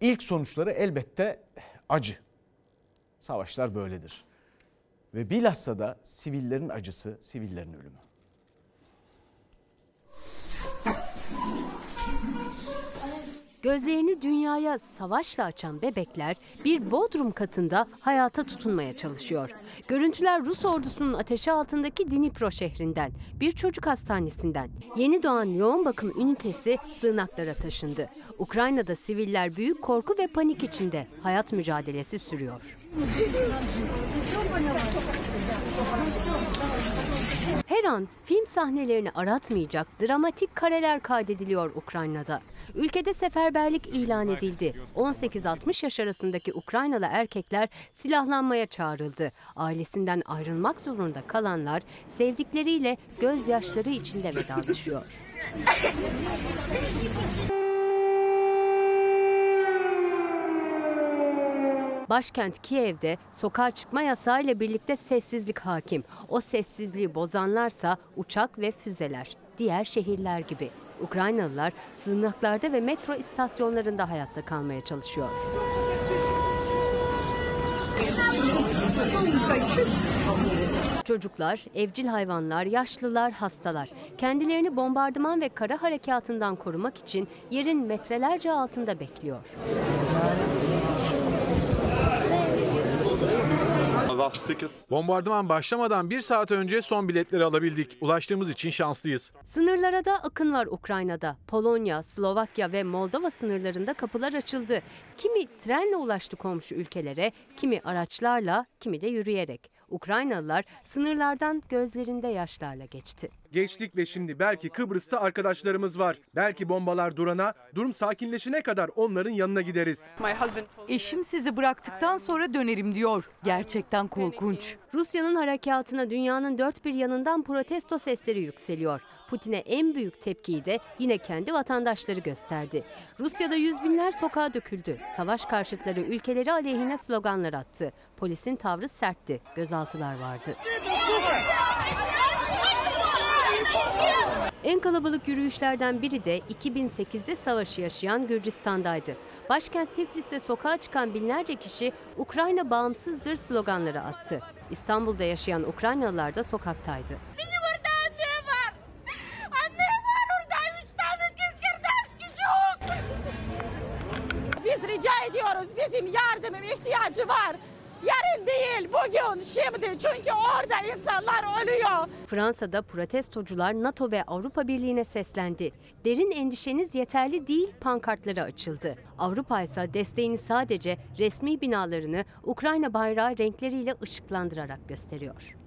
İlk sonuçları elbette acı. Savaşlar böyledir. Ve bilhassa da sivillerin acısı, sivillerin ölümü. Gözlerini dünyaya savaşla açan bebekler bir bodrum katında hayata tutunmaya çalışıyor. Görüntüler Rus ordusunun ateşi altındaki Dnipro şehrinden, bir çocuk hastanesinden. Yeni doğan yoğun bakım ünitesi sığınaklara taşındı. Ukrayna'da siviller büyük korku ve panik içinde hayat mücadelesi sürüyor. Her an film sahnelerini aratmayacak dramatik kareler kaydediliyor Ukrayna'da. Ülkede seferberlik ilan edildi. 18-60 yaş arasındaki Ukraynalı erkekler silahlanmaya çağrıldı. Ailesinden ayrılmak zorunda kalanlar sevdikleriyle gözyaşları içinde vedalaşıyor. Başkent Kiev'de sokağa çıkma yasağı ile birlikte sessizlik hakim. O sessizliği bozanlarsa uçak ve füzeler. Diğer şehirler gibi. Ukraynalılar sığınaklarda ve metro istasyonlarında hayatta kalmaya çalışıyor. Çocuklar, evcil hayvanlar, yaşlılar, hastalar kendilerini bombardıman ve kara harekatından korumak için yerin metrelerce altında bekliyor. Bombardıman başlamadan bir saat önce son biletleri alabildik. Ulaştığımız için şanslıyız. Sınırlara da akın var Ukrayna'da. Polonya, Slovakya ve Moldova sınırlarında kapılar açıldı. Kimi trenle ulaştı komşu ülkelere, kimi araçlarla, kimi de yürüyerek. Ukraynalılar sınırlardan gözlerinde yaşlarla geçti. Geçtik ve şimdi belki Kıbrıs'ta arkadaşlarımız var. Belki bombalar durana, durum sakinleşene kadar onların yanına gideriz. Eşim sizi bıraktıktan sonra dönerim diyor. Gerçekten korkunç. Rusya'nın harekatına dünyanın dört bir yanından protesto sesleri yükseliyor. Putin'e en büyük tepkiyi de yine kendi vatandaşları gösterdi. Rusya'da yüz binler sokağa döküldü. Savaş karşıtları ülkeleri aleyhine sloganlar attı. Polisin tavrı sertti. Gözaltılar vardı. En kalabalık yürüyüşlerden biri de 2008'de savaşı yaşayan Gürcistan'daydı. Başkent Tiflis'te sokağa çıkan binlerce kişi Ukrayna bağımsızdır sloganları attı. İstanbul'da yaşayan Ukraynalılar da sokaktaydı. Benim orada annem var. Annem var orada. Üç tane kız kardeş küçük. Biz rica ediyoruz bizim yardımım ihtiyacı var. Yarın değil bugün şimdi çünkü orada insanlar ölüyor. Fransa'da protestocular NATO ve Avrupa Birliği'ne seslendi. Derin endişeniz yeterli değil pankartları açıldı. Avrupa ise desteğini sadece resmi binalarını Ukrayna bayrağı renkleriyle ışıklandırarak gösteriyor.